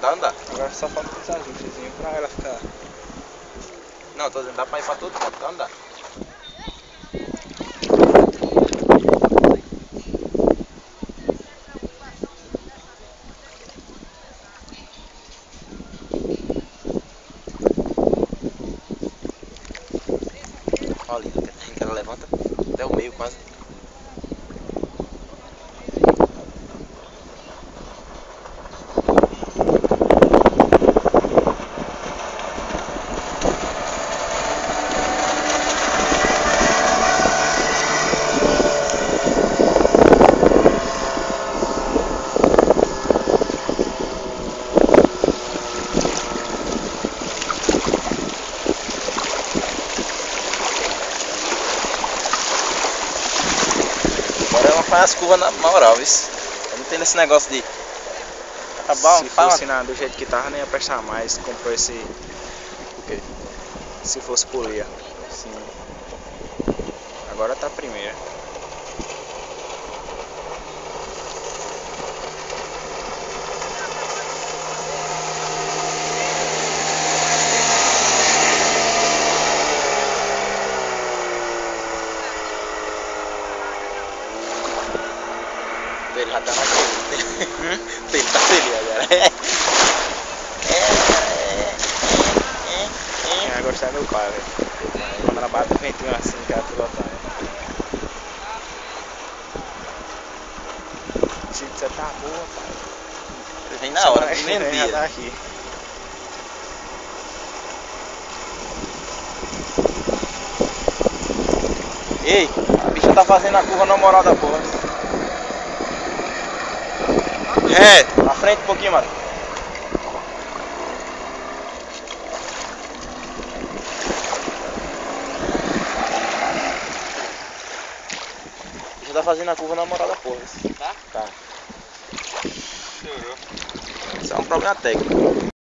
Dá andar. Agora só falta os ajustes pra ela ficar. Não, tô dizendo, dá pra ir pra todo canto, dá andar. Olha, ela levanta até o meio quase. Faz as curvas na moral, viu? Não tem esse negócio de. Tá bom, Se fala. fosse na, do jeito que tava, nem ia prestar mais. Comprou esse. O quê? Se fosse polia. Sim. Agora tá a primeira. Ele já tá naquele. Ele tá feliz agora. Quem vai gostar é meu pai, velho. Quando ela bate o ventinho assim, que ela pilotando. Se você tá boa, pai. Ele vem na hora, nem vai- já tá aqui. Ei, a bicha tá fazendo a curva na moral da porra. É, na frente um pouquinho, mano. Bicha tá fazendo a curva na moral da porra. Tá? Tá. Isso é um problema técnico.